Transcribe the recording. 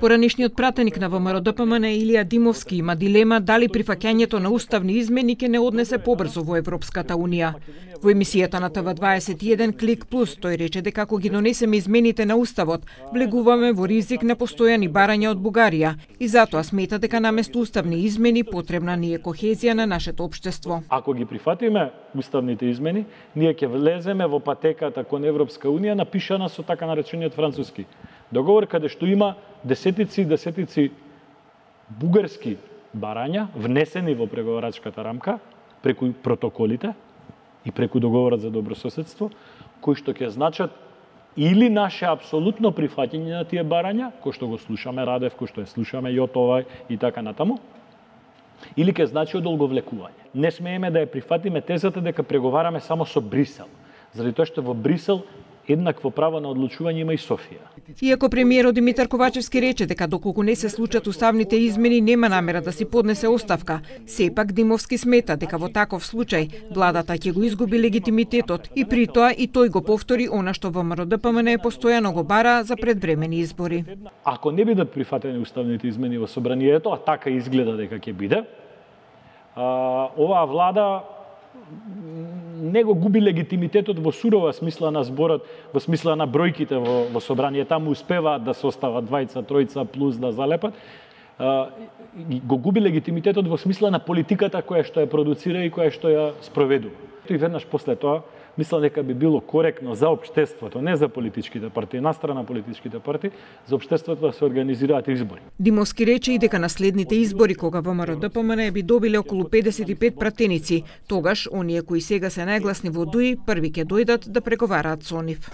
Поранешниот пратеник на ВМРО ДПМН Илија Димовски има дилема дали прифаќањето на уставни измени ќе не однесе побрзо во Европската Унија. Во емисијата на ТВ21 Клик Плюс тој рече дека ако ги донесеме измените на уставот, влегуваме во ризик на постојани барања од Бугарија и затоа смета дека наместо уставни измени потребна ни е кохезија на нашето општество. Ако ги прифатиме уставните измени, ние ќе влеземе во патеката кон Европска Унија напишана со така наречениот француски договор каде што има десетици и десетици бугарски барања внесени во преговорачката рамка преку протоколите и преку договорот за добрососедство, кои што ќе значат или наше апсолутно прифаќање на тие барања, кој што го слушаме Радев, кој што ја слушаме Јотова и така натаму, или ќе значи одолговлекување. Не смееме да ја прифатиме тезата дека преговараме само со Брисел, заради тоа што во Брисел еднакво право на одлучување има и Софија. Иако премиерот Димитар Ковачевски рече дека доколку не се случат уставните измени нема намера да си поднесе оставка, сепак Димовски смета дека во таков случај владата ќе го изгуби легитимитетот и при тоа и тој го повтори она што во МРДПМН постојано го бара за предвремени избори. Ако не бидат прифатени уставните измени во собранието, а така изгледа дека ќе биде, оваа влада Него губи легитимитетот во сурова смисла на зборот, во смисла на бројките во, во собрание. Таму успеваат да се двајца, тројца плюс да залепат. го губи легитимитетот во смисла на политиката која што ја продуцира и која што ја спроведува. И веднаш после тоа мислам дека би било коректно за општеството, не за политичките партии, настрана политичките партии, за општеството да се организираат избори. Димовски рече и дека на следните избори кога ВМРО ДПМН би добиле околу 55 пратеници, тогаш оние кои сега се најгласни во ДУИ први ќе дојдат да преговараат со нив.